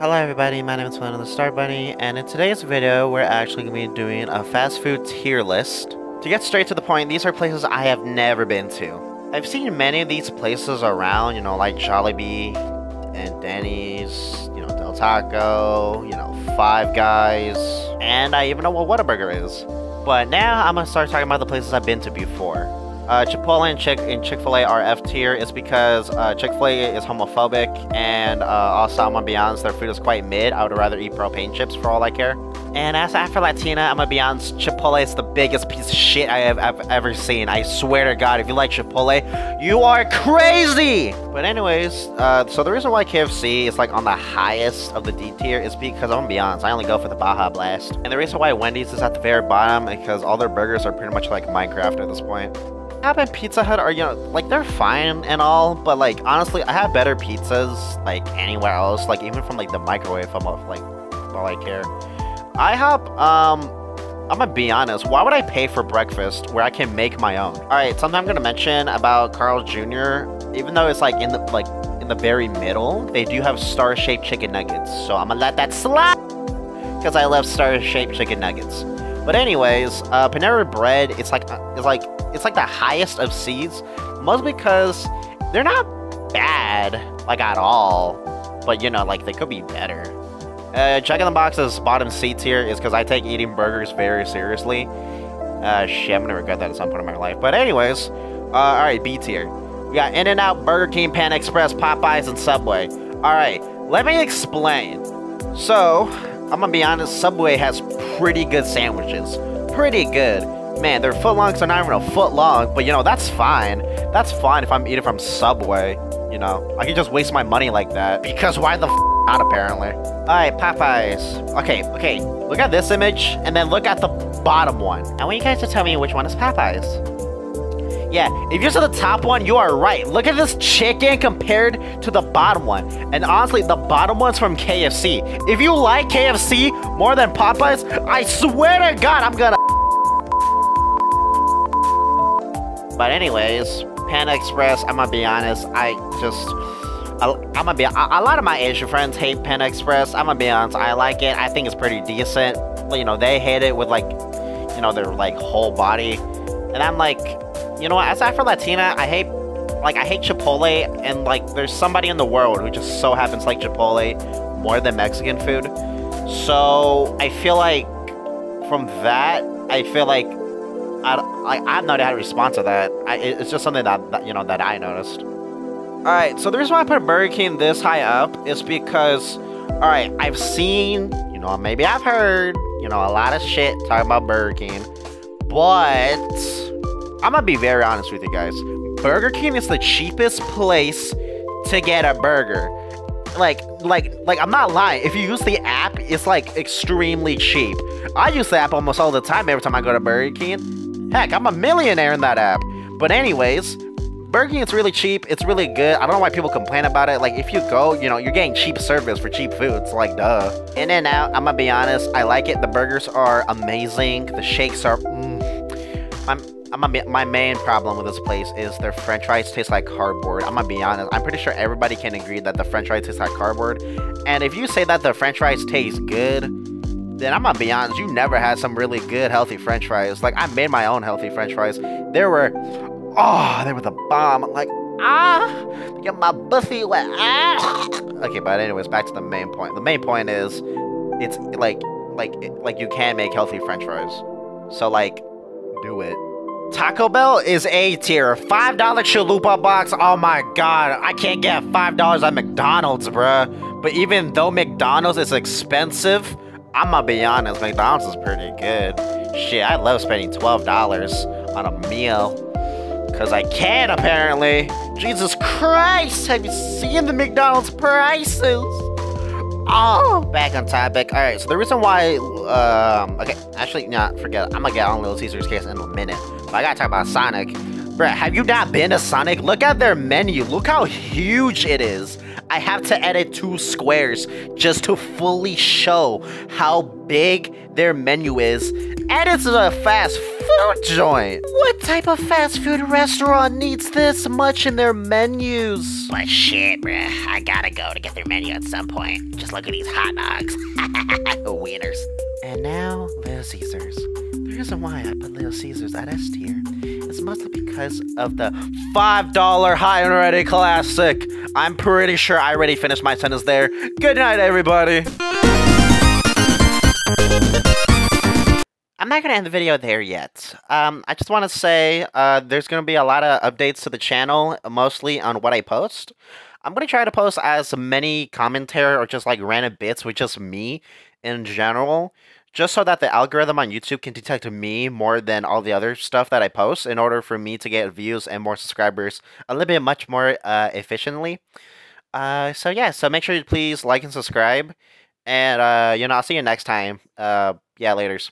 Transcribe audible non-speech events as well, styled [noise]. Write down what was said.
Hello everybody, my name is of the Star Bunny, and in today's video, we're actually going to be doing a fast food tier list. To get straight to the point, these are places I have never been to. I've seen many of these places around, you know, like Jollibee and Denny's, you know, Del Taco, you know, Five Guys, and I even know what Whataburger is. But now I'm going to start talking about the places I've been to before. Uh, Chipotle and Chick and Chick Fil A are F tier. It's because uh, Chick Fil A is homophobic, and uh, also I'm gonna be honest, their food is quite mid. I would rather eat propane chips for all I care. And as Afro Latina, I'm gonna be honest, Chipotle is the biggest piece of shit I have I've ever seen. I swear to God, if you like Chipotle, you are crazy. But anyways, uh, so the reason why KFC is like on the highest of the D tier is because I'm gonna be honest, I only go for the Baja Blast. And the reason why Wendy's is at the very bottom is because all their burgers are pretty much like Minecraft at this point. Have and Pizza Hut are, you know, like they're fine and all, but like honestly, I have better pizzas like anywhere else, like even from like the microwave. I'm off, like all I care. IHOP, um, I'm gonna be honest. Why would I pay for breakfast where I can make my own? All right, something I'm gonna mention about Carl Jr. Even though it's like in the like in the very middle, they do have star-shaped chicken nuggets. So I'm gonna let that slide because I love star-shaped chicken nuggets. But anyways, uh, Panera Bread, it's like it's like it's like the highest of seeds, mostly because they're not bad, like at all. But you know, like they could be better. Uh, Jack in the Box's bottom C tier is because I take eating burgers very seriously. Uh, shit, I'm gonna regret that at some point in my life. But anyways, uh, alright, B tier. We got In-N-Out, Burger King, Panda Express, Popeyes, and Subway. Alright, let me explain. So, I'm gonna be honest, Subway has pretty good sandwiches. Pretty good. Man, their footlongs are not even a foot long, but you know, that's fine. That's fine if I'm eating from Subway. You know, I can just waste my money like that. Because why the f not, apparently? Alright, Popeyes. Okay, okay, look at this image, and then look at the bottom one. I want you guys to tell me which one is Popeyes. Yeah, if you're the top one, you are right. Look at this chicken compared to the bottom one. And honestly, the bottom one's from KFC. If you like KFC more than Popeyes, I swear to God, I'm gonna But anyways, Panda Express, I'm gonna be honest, I just... I, am gonna be... A, a, lot of my Asian friends hate Panda Express. I'm gonna be honest, I like it. I think it's pretty decent. You know, they hate it with like, you know, their like whole body. And I'm like, you know what, as Afro Latina, I hate... Like, I hate Chipotle, and like, there's somebody in the world who just so happens like Chipotle more than Mexican food. So, I feel like from that, I feel like I, I, I have no idea how to that. I, it's just something that, that, you know, that I noticed. Alright, so the reason why I put Burger King this high up is because, alright, I've seen, you know, maybe I've heard, you know, a lot of shit talking about Burger King, but I'm gonna be very honest with you guys. Burger King is the cheapest place to get a burger. Like, like, like, I'm not lying. If you use the app, it's like extremely cheap. I use the app almost all the time every time I go to Burger King. Heck, I'm a millionaire in that app. But anyways, Burger King is really cheap. It's really good. I don't know why people complain about it. Like, if you go, you know, you're getting cheap service for cheap food. It's like, duh. In-N-Out, I'm gonna be honest. I like it. The burgers are amazing. The shakes are. Mm. I'm. I'm a, my main problem with this place is their french fries taste like cardboard. I'm gonna be honest. I'm pretty sure everybody can agree that the french fries taste like cardboard. And if you say that the french fries taste good, then I'm gonna be honest, you never had some really good healthy french fries. Like I made my own healthy french fries. There were oh, they were the bomb. I'm like, ah, get my buffy wet. Ah. Okay, but anyways, back to the main point. The main point is it's like like like you can make healthy french fries. So like do it. Taco Bell is A tier. $5 chalupa box. Oh my god. I can't get $5 at McDonald's, bruh. But even though McDonald's is expensive, I'm gonna be honest, McDonald's is pretty good. Shit, I love spending $12 on a meal. Because I can, apparently. Jesus Christ, have you seen the McDonald's prices? Oh, back on topic. All right, so the reason why, um, okay, actually, nah, forget. I'm gonna get on Little Caesar's case in a minute. But I gotta talk about Sonic. Bruh, have you not been to Sonic? Look at their menu. Look how huge it is. I have to edit two squares just to fully show how big their menu is. And it's a fast food joint. What type of fast food restaurant needs this much in their menus? But shit, bruh. I gotta go to get their menu at some point. Just look at these hot dogs. [laughs] Wieners. And now, Little Caesars. The reason why I put Little Caesars at S tier is mostly because of the $5 high and ready classic. I'm pretty sure I already finished my sentence there. Good night, everybody. I'm not going to end the video there yet. Um, I just want to say uh, there's going to be a lot of updates to the channel, mostly on what I post. I'm going to try to post as many commentary or just like random bits with just me in general, just so that the algorithm on YouTube can detect me more than all the other stuff that I post in order for me to get views and more subscribers a little bit much more uh, efficiently. Uh, so yeah, so make sure you please like and subscribe. And, uh, you know, I'll see you next time. Uh, yeah, laters.